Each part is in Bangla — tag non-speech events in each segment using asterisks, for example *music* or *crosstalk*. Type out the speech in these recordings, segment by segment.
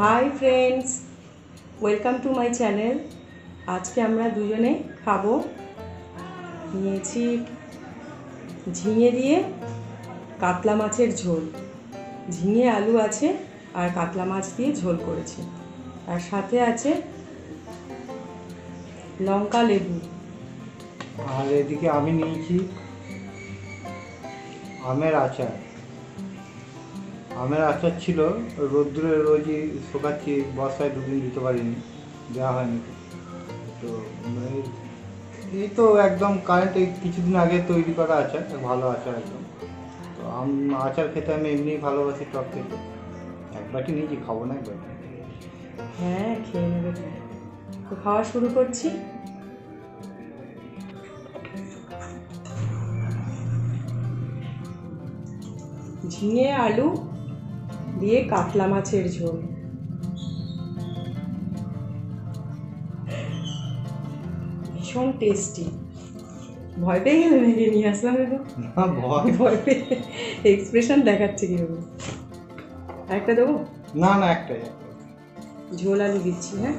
Hi friends welcome to my channel আজকে আমরা দুজনে খাব। নিয়েছি ঝিঙে দিয়ে কাতলা মাছের ঝোল। ঝিঙে আলু আছে আর কাতলা মাছ দিয়ে ঝোল করেছি। আর সাথে আছে লঙ্কা লেবু। আর এদিকে আমি নিয়েছি আমের আচার। আমের আচার ছিল রোদ্দুরে রোজই শোকাচ্ছি, বর্ষায় দুদিন দিতে পারিনি, দেওয়া হয়নি তো। মানে এই তো একদম কারেন্ট এই কিছুদিন আগে তৈরি করা আচার, ভালো আচার একদম। তো আম, আচার খেতে আমি এমনিই ভালোবাসি টক খেতে। এক বাটি নিয়েছি, খাব না একবার হ্যাঁ খেয়ে নেবে তো খাওয়া শুরু করছি। ঝিঙে, আলু দিয়ে কাতলা মাছের ঝোল। ভীষণ টেস্টি ভয় পেয়ে গেলে নাকি নিয়ে আসলাম ভয় ভয় পেয়ে এক্সপ্রেশন দেখাচ্ছে কি কীরকম একটা দেবো? না না একটাই একটাই। ঝোল আলু দিচ্ছি হ্যাঁ?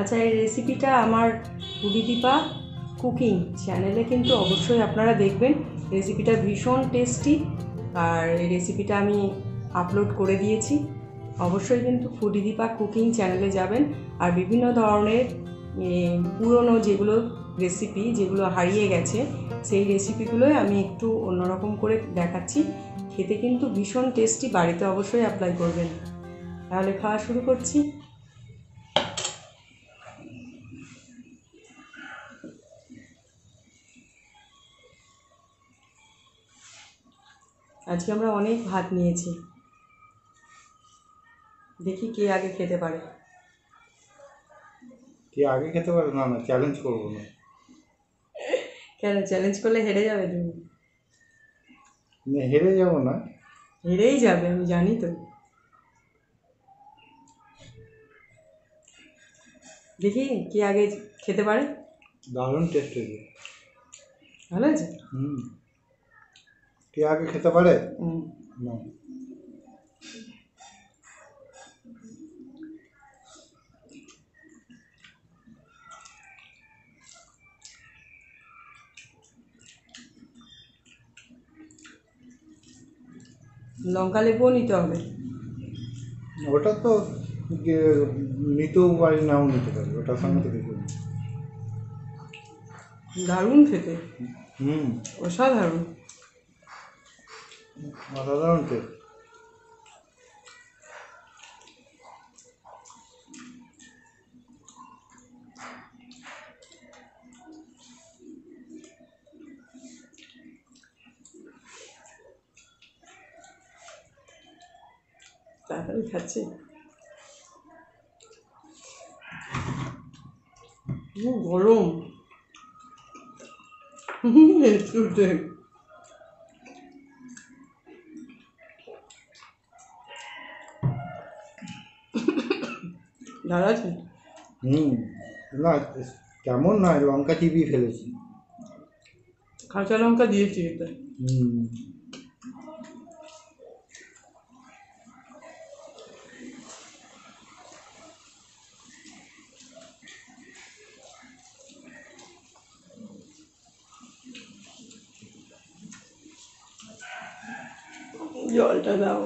আচ্ছা এই রেসিপিটা আমার পুডিদীপা কুকিং চ্যানেলে কিন্তু অবশ্যই আপনারা দেখবেন। রেসিপিটা ভীষণ টেস্টি আর এই রেসিপিটা আমি আপলোড করে দিয়েছি। অবশ্যই কিন্তু ফুডিদীপা কুকিং চ্যানেলে যাবেন আর বিভিন্ন ধরনের পুরনো যেগুলো রেসিপি যেগুলো হারিয়ে গেছে, সেই রেসিপিগুলোই আমি একটু অন্যরকম করে দেখাচ্ছি। খেতে কিন্তু ভীষণ টেস্টি বাড়িতে অবশ্যই অ্যাপ্লাই করবেন। তাহলে খাওয়া শুরু করছি। আজকে আমরা অনেক ভাত নিয়েছি। দেখি কে আগে খেতে পারে। কি আগে খেতে পারে? না না চ্যালেঞ্জ করব না। কেন চ্যালেঞ্জ করলে হেরে যাবে তুমি? না, হেরে যাব না। হেরেই যাবে আমি জানি তো। দেখি কে আগে খেতে পারে। দারুণ টেস্ট হয়েছে। ভালো আছে হুম। কে আগে খেতে পারে? হুম। না। লঙ্কা লেবুও নিতে হবে। ওটা তো নিতেও পারি নাও নিতে পারি ওটার সঙ্গে তো কিছু দারুণ খেতে। হুম। অসাধারণ। অসাধারণ টেস্ট তাড়াতাড়ি খাচ্ছি হুম, গরম হুম, আছে? হুম না কেমন নয় লঙ্কা চিবিয়ে ফেলেছি। কাঁচা লঙ্কা দিয়েছি এতে। হুম। জলটা দাও।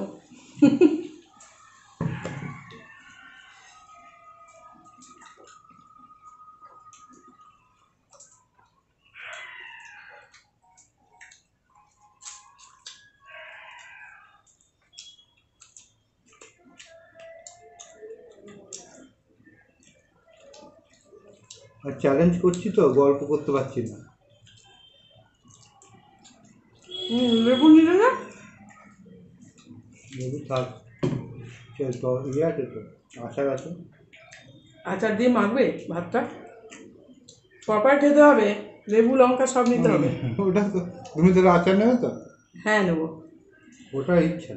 চ্যালেঞ্জ করছি তো গল্প করতে পারছি না। লেবু নিলে না লেবু থাক। ইয়ে আছে তো আচার আছে। আচার দিয়ে মাখবে ভাতটা? প্রপার খেতে হবে লেবু লঙ্কা সব নিতে হবে। ওটা তো তুমি তো আচার নেবে তো? হ্যাঁ নেব। ওটা ইচ্ছা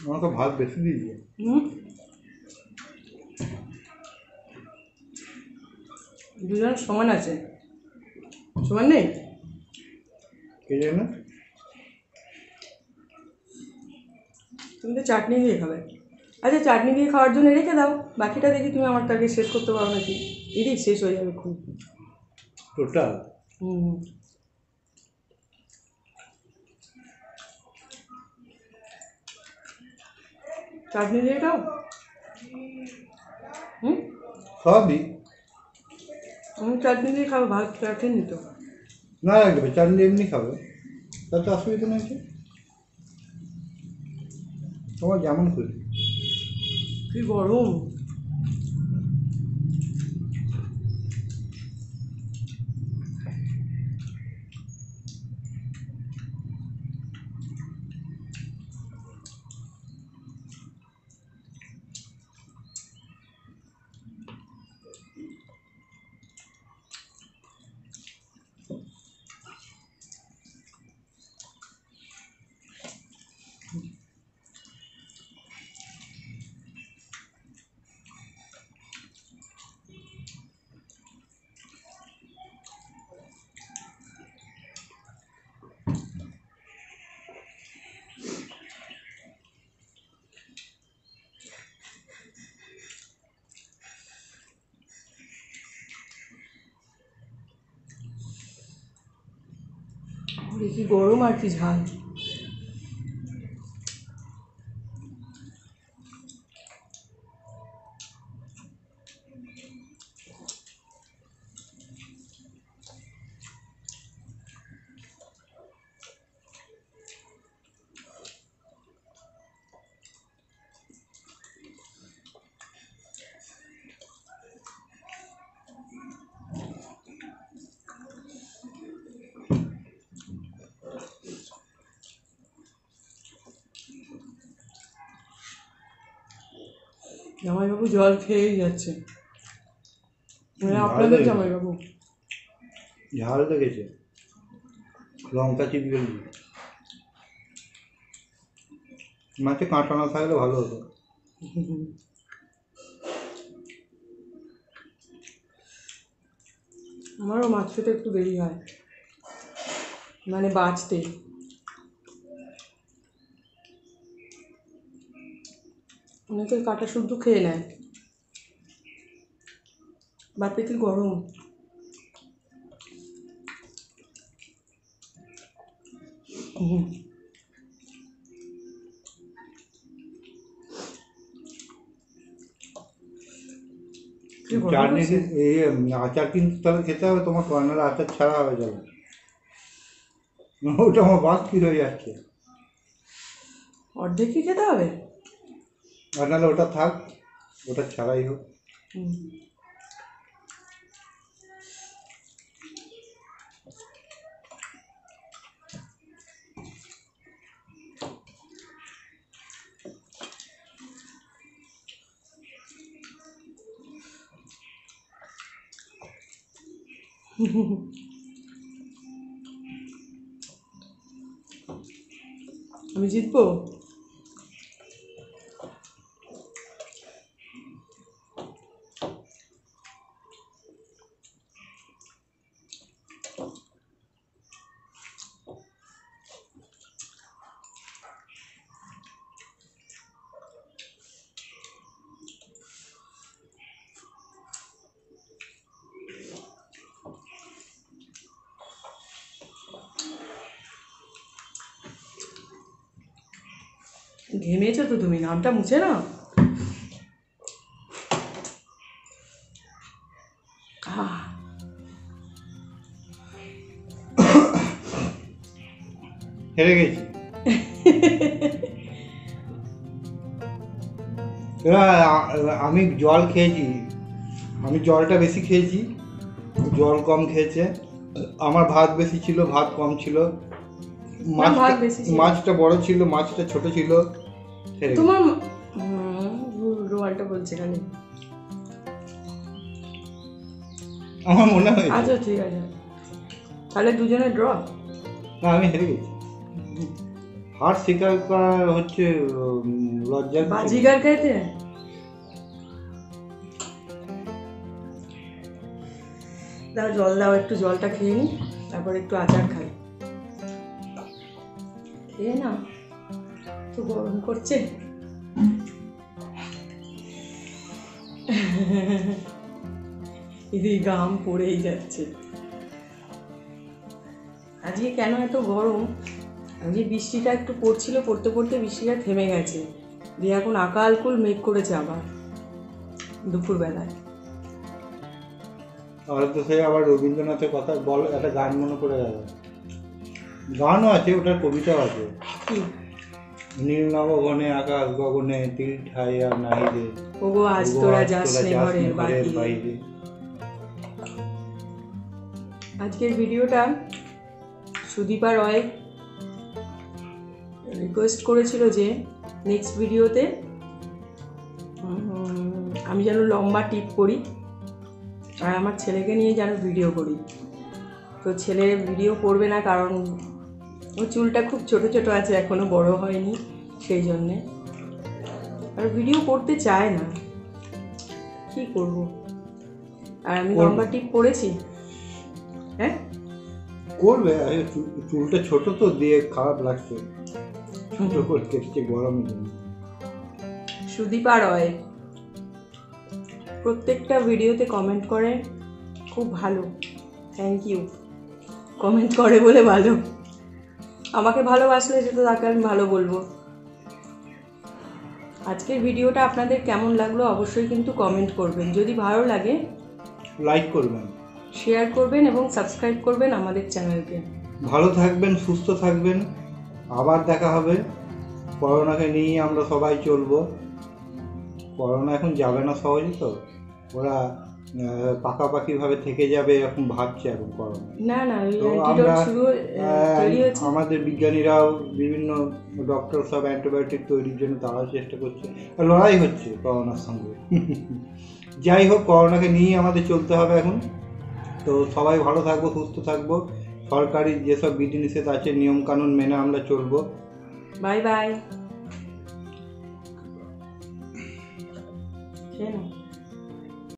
আমাকে ভাত বেশি দিয়েছে হুম? দুজন সমান আছে। সমান নেই? কে জানে? তুমি তো চাটনি দিয়ে খাবে। আচ্ছা চাটনি দিয়ে খাওয়ার জন্য রেখে দাও। বাকিটা দেখি তুমি আমার তাকে শেষ করতে পারো নাকি। এদিক শেষ হয়ে যাবে খুব। টোটাল? হুম। চাটনি দিয়ে খাও। হুম? সবই আমি চাটনি দিয়ে খাব ভাত চাটনি তো না লাগবে চাটনি এমনি খাবে। তাতে অসুবিধা নেই। তোমার যেমন খুশি। কি গরম। কি গরম আর কি ঝাল। জামাইবাবু জল খেয়েই যাচ্ছে। মানে আপনাদের। জামাইবাবু? ঝাল লেগেছে লঙ্কা চিপে দিই মাছে কাঁটা না থাকলে ভালো হতো। আমারও মাছ খেতে একটু দেরি হয়। মানে বাঁচতে। অনেকে কাটা শুদ্ধ খেয়ে নেয়। বাপে কি গরম। হুম। চাটনি আচার কিন্তু তাহলে খেতে হবে তোমার কর্নার আচার ছাড়া হবে যাবে ওটা আমার বাদ কি হয়ে যাচ্ছে? অর্ধেক কি খেতে হবে? আর নাহলে ওটা থাক ওটা ছাড়াই হোক। আমি জিতবো? ঘেমেছো তো তুমি? নামটা মুছে না হেরে গেছি। আমি জল খেয়েছি। আমি জলটা বেশি খেয়েছি। জল কম খেয়েছে। আমার ভাত বেশি ছিল ভাত কম ছিল। মাছটা মাছটা বড় ছিল মাছটা ছোট ছিল। তোমার ভুল বলছে খালি। আমার মনে হয় আচ্ছা ঠিক আছে। তাহলে দুজনে ড্র না আমি হেরে গেছি। হার স্বীকার করা হচ্ছে বিষয়। বাজিগার খাইতে দাও জল দাও একটু জলটা খেয়ে নি তারপর একটু আচার খাই। খেয়ে না তো গরম করছে। এদিকে গাম পড়েই যাচ্ছে। আজকে কেন এত গরম? আজকে বৃষ্টিটা একটু পড়ছিল পড়তে পড়তে বৃষ্টিটা থেমে গেছে। দিয়ে এখন আকালকুল মেঘ করেছে আবার দুপুরবেলায়। তাহলে তো সেই আবার রবীন্দ্রনাথের কথা বল একটা গান মনে পড়ে গেল। গানও আছে ওটার কবিতাও আছে। কি নীল নবগণে আকাশ গগনে তিল ঠাইয়া নাহিরে ওগো আজ তোরা যাস ঘরের বাইরে। আজকের ভিডিওটা সুদীপা রয় রিকোয়েস্ট করেছিল যে নেক্সট ভিডিওতে আমি যেন লম্বা টিপ করি আর আমার ছেলেকে নিয়ে যেন ভিডিও করি। তো ছেলে ভিডিও করবে না কারণ ওর চুলটা খুব ছোট ছোট আছে এখনও বড় হয়নি সেই জন্যে। আর ভিডিও করতে চায় না। কি করব? আর আমি। লম্বা টিপ করেছি হ্যাঁ? করবে আরে চুলটা ছোট তো দিয়ে খারাপ লাগছে। ছোট করে কেটেছে গরমের জন্য সুদীপা রয় প্রত্যেকটা ভিডিওতে কমেন্ট করে খুব ভালো। থ্যাংক ইউ কমেন্ট করে বলে ভালো। আমাকে ভালোবাসলে সেটা তাকে আমি ভালো বলব। আজকের ভিডিওটা আপনাদের কেমন লাগল অবশ্যই কিন্তু কমেন্ট করবেন। যদি ভালো লাগে লাইক করবেন। শেয়ার করবেন এবং সাবস্ক্রাইব করবেন আমাদের চ্যানেলকে। ভালো থাকবেন সুস্থ থাকবেন। আবার দেখা হবে। করোনাকে নিয়ে আমরা সবাই চলবো। করোনা এখন যাবে না সহজে তো। ওরা পাকাপাকিভাবে থেকে যাবে এখন ভাবছে এখন করোনা। না না আমরা আমাদের বিজ্ঞানীরাও বিভিন্ন ডক্টর সব অ্যান্টিবায়োটিক তৈরির জন্য তারাও চেষ্টা করছে। লড়াই হচ্ছে করোনার সঙ্গে। *laughs* যাই হোক করোনাকে নিয়ে আমাদের চলতে হবে এখন। তো সবাই ভালো থাকব সুস্থ থাকব। সরকারি যেসব বিধিনিষেধ আছে নিয়মকানুন মেনে আমরা চলবো। Bye bye.